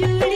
you